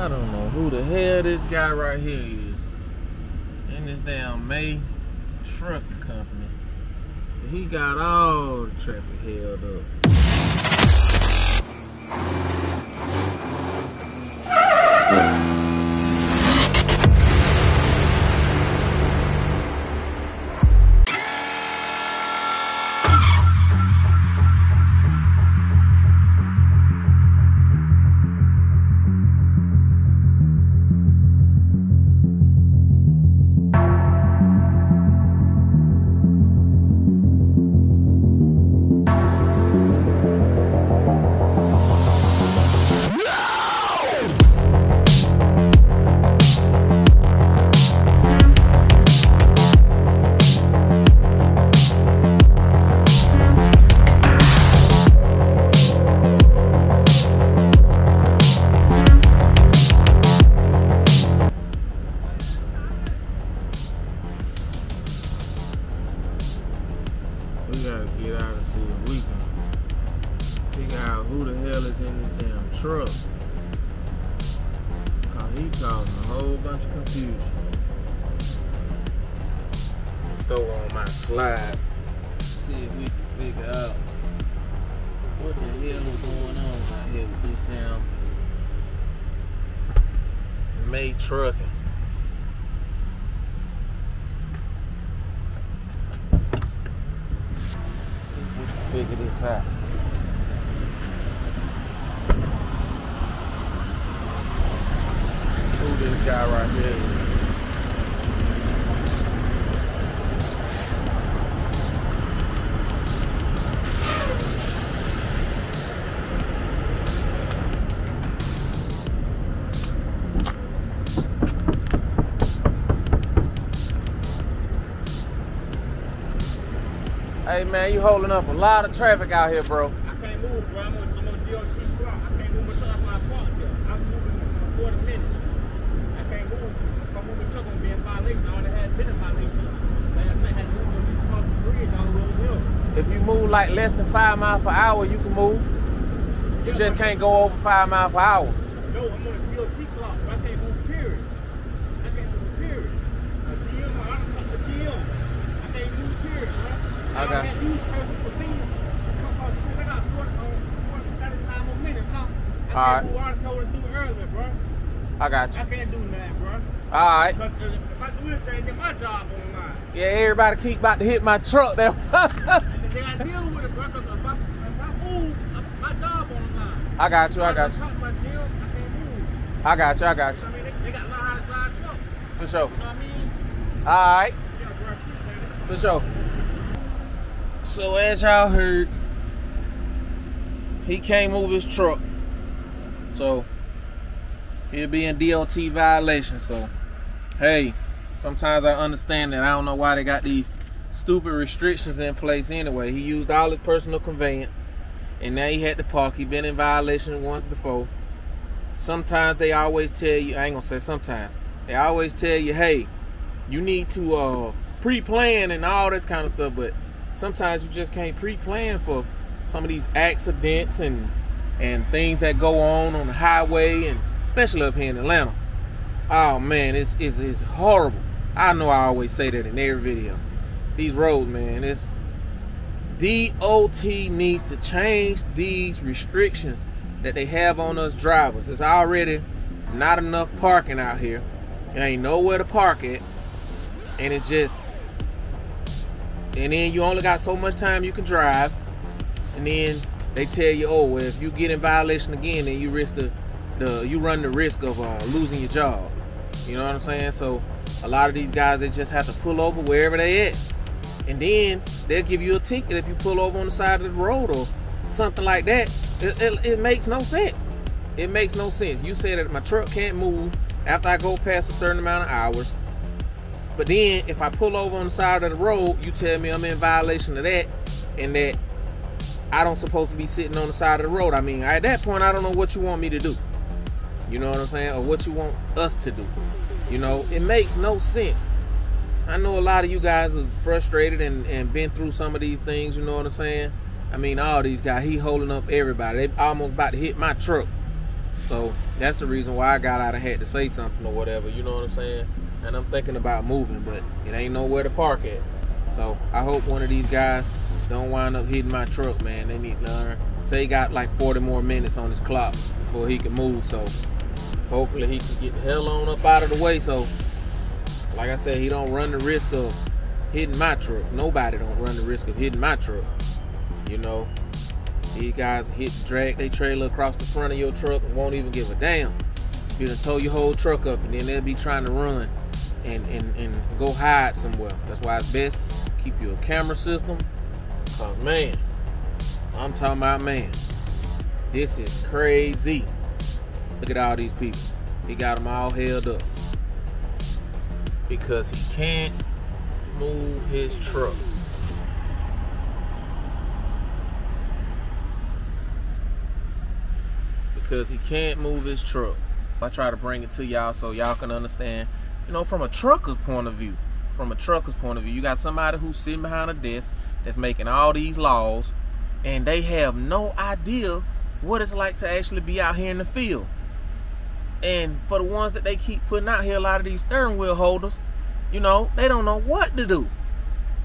I don't know who the hell this guy right here is. In this damn May Trucking Company. He got all the traffic held up. The hell is in this damn truck. Cause he causing a whole bunch of confusion. Throw on my slide. See if we can figure out what the hell is going on out here with this damn May trucking. See if we can figure this out. Hey man, you holding up a lot of traffic out here, bro. I can't move, bro. I'm on, I'm on DLC block. I can't move until I park here. I'm moving in 40 minutes. I can't move. If I move the truck, I'm be in violation. I already had been in violation. Last night, I had when the bridge on the road hill. If you move like less than five miles per hour, you can move. You just can't go over five miles per hour. No, I'm on a DOT clock. Bro. I can't move, period. I can't move, period. A GM, I don't come to GM. I can't move, period, bro. I got you. Use person for things. Come on, I got 40, uh, 40, 35 more minutes, huh? I All can't move. I already told her to do it earlier, bro. I got you. I can't do that, bro. All right. Because if I do anything, then my job on the. Yeah, everybody keep about to hit my truck there. And they got to deal with it, bro. Because if I, if I move, my job on the line. I got you. I got you. I got you. I got You I mean? They, they got to learn how to drive truck. For sure. You know what I mean? All right. Yeah, bro. For sure. So as y'all heard, he can't move his truck. So he'll be in DOT violation. So hey, sometimes I understand that. I don't know why they got these stupid restrictions in place anyway. He used all his personal conveyance and now he had to park. He been in violation once before. Sometimes they always tell you, I ain't gonna say sometimes, they always tell you, hey, you need to uh pre-plan and all this kind of stuff, but sometimes you just can't pre-plan for some of these accidents and and things that go on on the highway and especially up here in Atlanta. Oh man, it's it's, it's horrible. I know I always say that in every video. These roads, man, it's DOT needs to change these restrictions that they have on us drivers. It's already not enough parking out here. There ain't nowhere to park it. And it's just and then you only got so much time you can drive. And then they tell you, oh well if you get in violation again, then you risk the the you run the risk of uh, losing your job. You know what I'm saying? So a lot of these guys they just have to pull over wherever they at. And then they'll give you a ticket if you pull over on the side of the road or something like that. It, it, it makes no sense. It makes no sense. You say that my truck can't move after I go past a certain amount of hours. But then if I pull over on the side of the road, you tell me I'm in violation of that and that I don't supposed to be sitting on the side of the road. I mean, at that point, I don't know what you want me to do. You know what I'm saying? Or what you want us to do. You know, it makes no sense. I know a lot of you guys are frustrated and, and been through some of these things, you know what I'm saying? I mean, all these guys, he holding up everybody. They almost about to hit my truck. So that's the reason why I got out and had to say something or whatever. You know what I'm saying? And I'm thinking about moving, but it ain't nowhere to park at. So I hope one of these guys don't wind up hitting my truck, man. They need to learn. Say he got like 40 more minutes on his clock before he can move. So hopefully he can get the hell on up out of the way. So like I said, he don't run the risk of hitting my truck. Nobody don't run the risk of hitting my truck. You know, these guys hit drag their trailer across the front of your truck and won't even give a damn. You done tow your whole truck up and then they'll be trying to run and, and, and go hide somewhere. That's why it's best keep your camera system. Cause man, I'm talking about man. This is crazy. Look at all these people. He got them all held up. Because he can't move his truck. Because he can't move his truck. I try to bring it to y'all so y'all can understand, you know, from a trucker's point of view. From a trucker's point of view, you got somebody who's sitting behind a desk that's making all these laws and they have no idea what it's like to actually be out here in the field. And for the ones that they keep putting out here, a lot of these steering wheel holders, you know, they don't know what to do.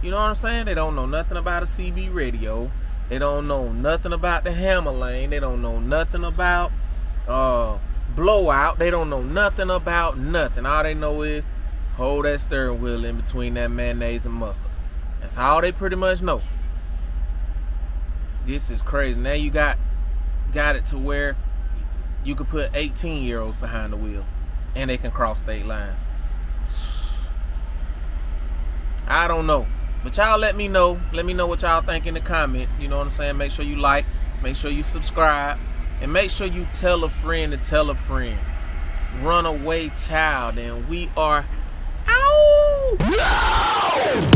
You know what I'm saying? They don't know nothing about a CB radio. They don't know nothing about the hammer lane. They don't know nothing about uh, blowout. They don't know nothing about nothing. All they know is hold that steering wheel in between that mayonnaise and mustard. That's all they pretty much know. This is crazy. Now you got got it to where you could put 18 year olds behind the wheel and they can cross state lines. I don't know. But y'all let me know. Let me know what y'all think in the comments. You know what I'm saying? Make sure you like, make sure you subscribe, and make sure you tell a friend to tell a friend. Runaway child, and we are out. No!